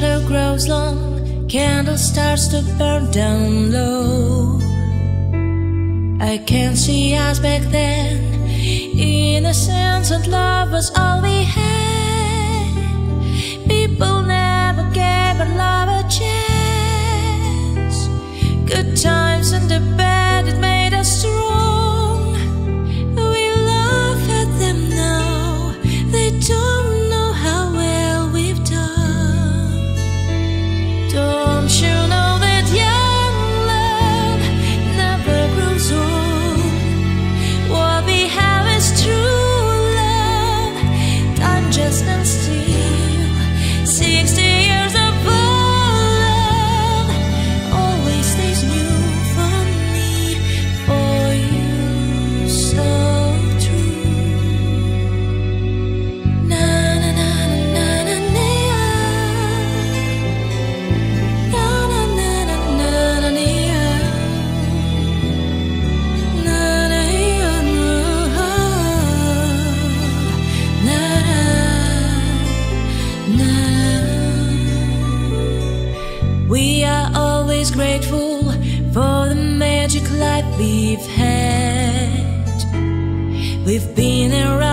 shadow grows long, candle starts to burn down low. I can't see us back then, innocence and love was all we had. People grateful for the magic life we've had. We've been around.